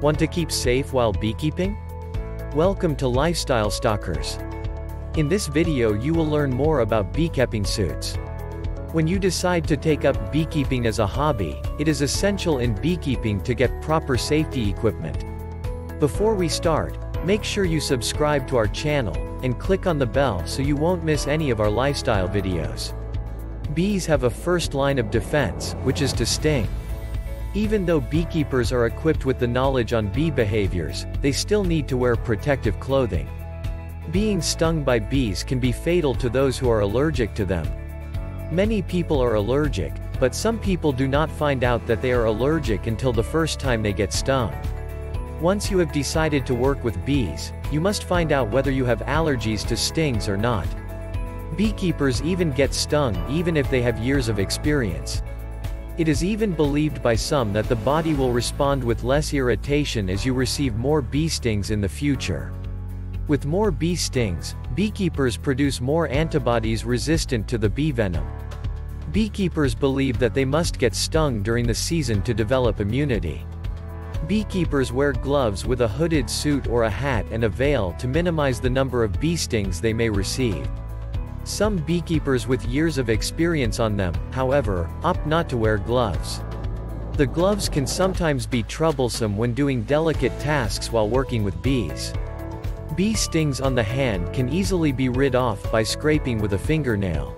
Want to keep safe while beekeeping? Welcome to Lifestyle Stalkers. In this video you will learn more about beekeeping suits. When you decide to take up beekeeping as a hobby, it is essential in beekeeping to get proper safety equipment. Before we start, make sure you subscribe to our channel, and click on the bell so you won't miss any of our lifestyle videos. Bees have a first line of defense, which is to sting. Even though beekeepers are equipped with the knowledge on bee behaviors, they still need to wear protective clothing. Being stung by bees can be fatal to those who are allergic to them. Many people are allergic, but some people do not find out that they are allergic until the first time they get stung. Once you have decided to work with bees, you must find out whether you have allergies to stings or not. Beekeepers even get stung even if they have years of experience. It is even believed by some that the body will respond with less irritation as you receive more bee stings in the future. With more bee stings, beekeepers produce more antibodies resistant to the bee venom. Beekeepers believe that they must get stung during the season to develop immunity. Beekeepers wear gloves with a hooded suit or a hat and a veil to minimize the number of bee stings they may receive. Some beekeepers with years of experience on them, however, opt not to wear gloves. The gloves can sometimes be troublesome when doing delicate tasks while working with bees. Bee stings on the hand can easily be rid off by scraping with a fingernail.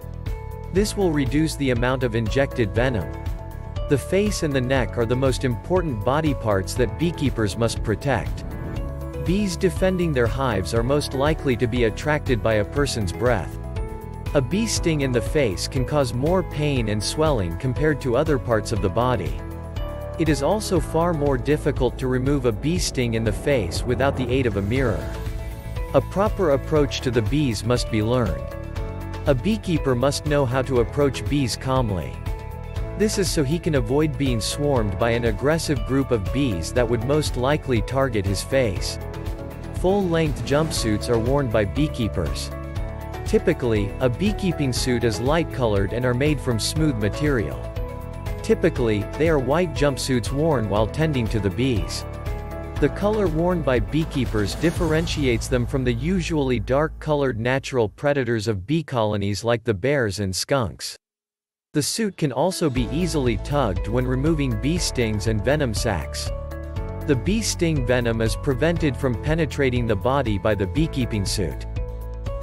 This will reduce the amount of injected venom. The face and the neck are the most important body parts that beekeepers must protect. Bees defending their hives are most likely to be attracted by a person's breath. A bee sting in the face can cause more pain and swelling compared to other parts of the body. It is also far more difficult to remove a bee sting in the face without the aid of a mirror. A proper approach to the bees must be learned. A beekeeper must know how to approach bees calmly. This is so he can avoid being swarmed by an aggressive group of bees that would most likely target his face. Full-length jumpsuits are worn by beekeepers. Typically, a beekeeping suit is light-colored and are made from smooth material. Typically, they are white jumpsuits worn while tending to the bees. The color worn by beekeepers differentiates them from the usually dark-colored natural predators of bee colonies like the bears and skunks. The suit can also be easily tugged when removing bee stings and venom sacs. The bee sting venom is prevented from penetrating the body by the beekeeping suit.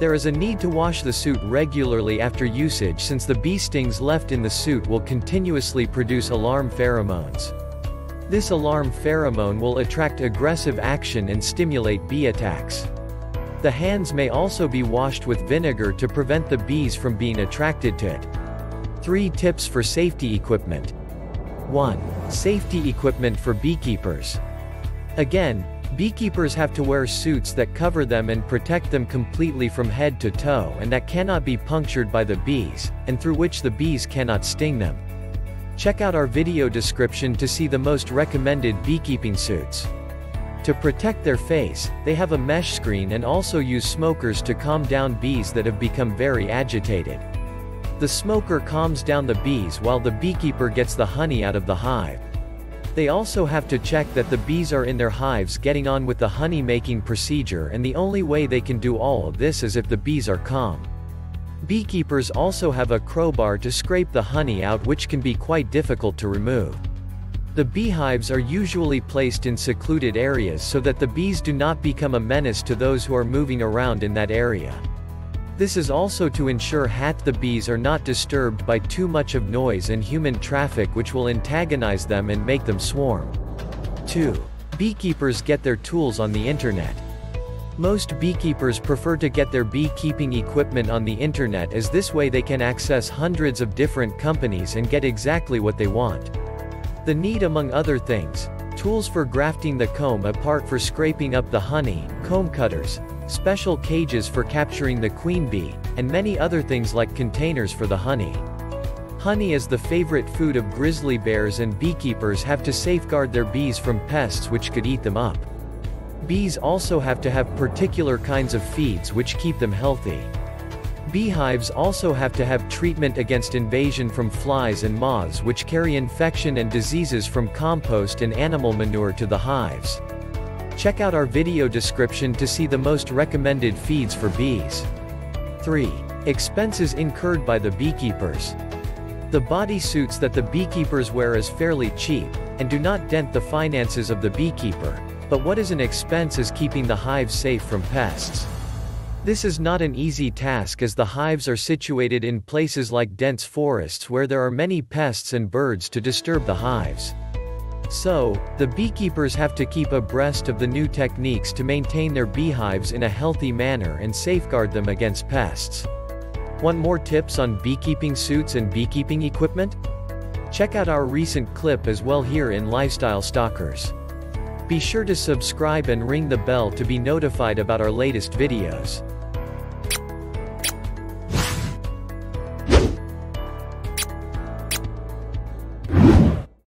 There is a need to wash the suit regularly after usage since the bee stings left in the suit will continuously produce alarm pheromones. This alarm pheromone will attract aggressive action and stimulate bee attacks. The hands may also be washed with vinegar to prevent the bees from being attracted to it. 3 Tips for Safety Equipment 1. Safety Equipment for Beekeepers. Again, Beekeepers have to wear suits that cover them and protect them completely from head to toe and that cannot be punctured by the bees, and through which the bees cannot sting them. Check out our video description to see the most recommended beekeeping suits. To protect their face, they have a mesh screen and also use smokers to calm down bees that have become very agitated. The smoker calms down the bees while the beekeeper gets the honey out of the hive. They also have to check that the bees are in their hives getting on with the honey making procedure and the only way they can do all of this is if the bees are calm. Beekeepers also have a crowbar to scrape the honey out which can be quite difficult to remove. The beehives are usually placed in secluded areas so that the bees do not become a menace to those who are moving around in that area. This is also to ensure hat the bees are not disturbed by too much of noise and human traffic which will antagonize them and make them swarm. 2. Beekeepers get their tools on the internet. Most beekeepers prefer to get their beekeeping equipment on the internet as this way they can access hundreds of different companies and get exactly what they want. The need among other things, tools for grafting the comb apart for scraping up the honey, comb cutters, special cages for capturing the queen bee, and many other things like containers for the honey. Honey is the favorite food of grizzly bears and beekeepers have to safeguard their bees from pests which could eat them up. Bees also have to have particular kinds of feeds which keep them healthy. Beehives also have to have treatment against invasion from flies and moths which carry infection and diseases from compost and animal manure to the hives. Check out our video description to see the most recommended feeds for bees. 3. Expenses incurred by the beekeepers. The bodysuits that the beekeepers wear is fairly cheap, and do not dent the finances of the beekeeper, but what is an expense is keeping the hive safe from pests. This is not an easy task as the hives are situated in places like dense forests where there are many pests and birds to disturb the hives. So, the beekeepers have to keep abreast of the new techniques to maintain their beehives in a healthy manner and safeguard them against pests. Want more tips on beekeeping suits and beekeeping equipment? Check out our recent clip as well here in Lifestyle Stalkers. Be sure to subscribe and ring the bell to be notified about our latest videos.